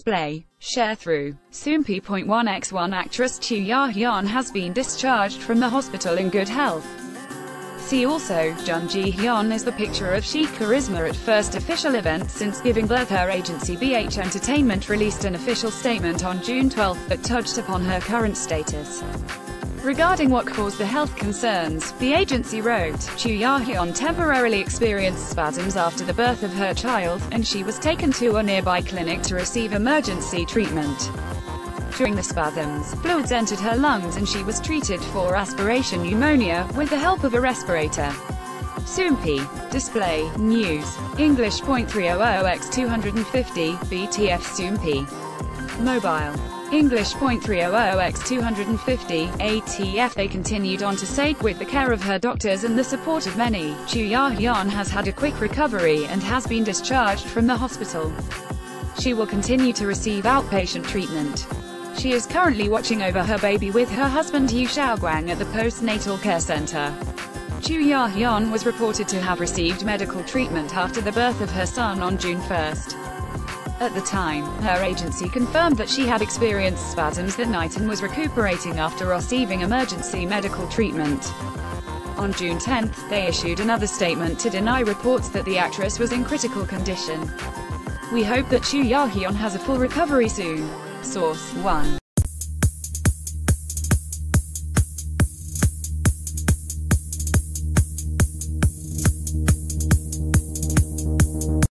display, Sharethrough. Soompi.1x1 actress Chu Ja-hyun has been discharged from the hospital in good health. See also, Jun Ji-hyun is the picture of chic charisma at first official event since giving birth her agency BH Entertainment released an official statement on June 12 that touched upon her current status. Regarding what caused the health concerns, the agency wrote, Chu Ja-hyun temporarily experienced spasms after the birth of her child, and she was taken to a nearby clinic to receive emergency treatment. During the spasms, fluids entered her lungs and she was treated for aspiration pneumonia, with the help of a respirator. Soompi. Display. News. English .300x250, BTF Soompi. Mobile. English .300x250, ATF They continued on to say, with the care of her doctors and the support of many, Chu Ja-hyun has had a quick recovery and has been discharged from the hospital. She will continue to receive outpatient treatment. She is currently watching over her baby with her husband Yu Xiaoguang at the postnatal care center. Chu Ja-hyun was reported to have received medical treatment after the birth of her son on June 1. At the time, her agency confirmed that she had experienced spasms that night and was recuperating after receiving emergency medical treatment. On June 10, they issued another statement to deny reports that the actress was in critical condition. We hope that Chu Ja-hyun has a full recovery soon. Source 1.